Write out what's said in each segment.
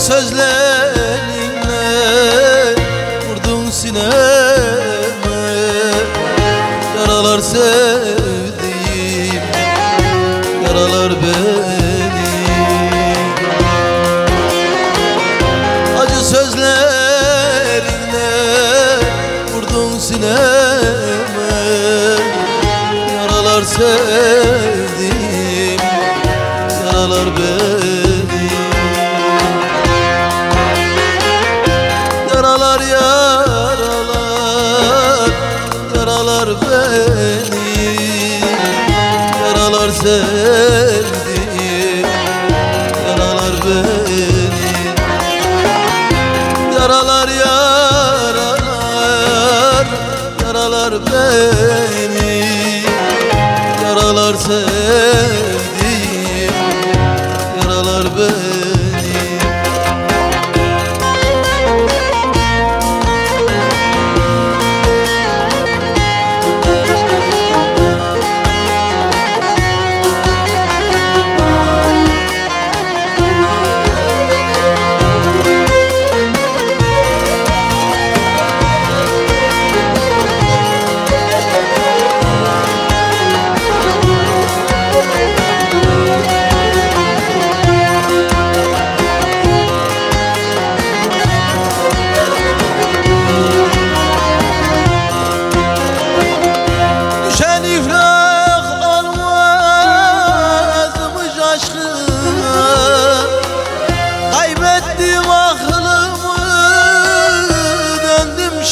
sözlerinle vurdun sineme. Yaralar sevdiğim, yaralar beni Acı sözlerinle vurdun sineme. Yaralar sevdiğim Yaralar yaralar Yaralar beni. Yaralar sevdiğim Yaralar beni. Yaralar yaralar Yaralar beni. Yaralar sevdiğim Yaralar beni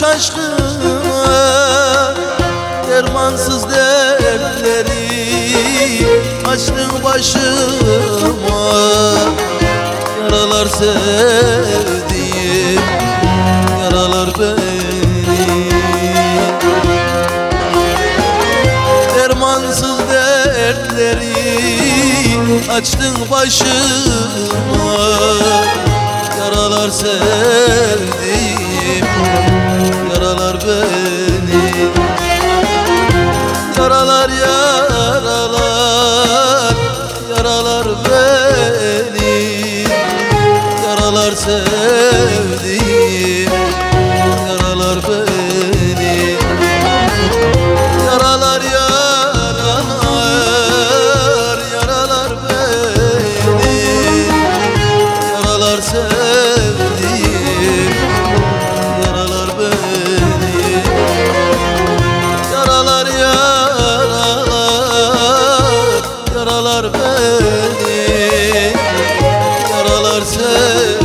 şaşkına Dermansız dertleri açtın başıma. Yaralar sevdiğim yaralar beni Dermansız dertleri açtın başıma. Yaralar sevdiğim, 走